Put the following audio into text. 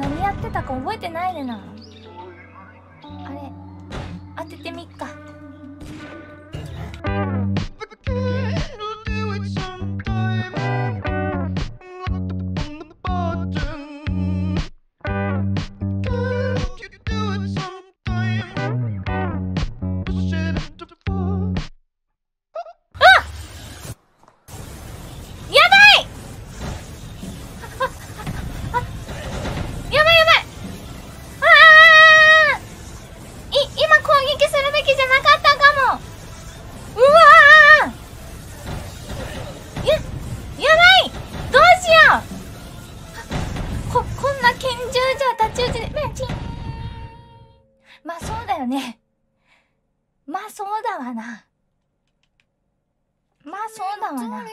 何やってたか覚えてないでな。あれ当ててみっか。ここんな拳銃じゃ立ち打ちでメチン。まあそうだよね。まあそうだわな。まあそうだわな。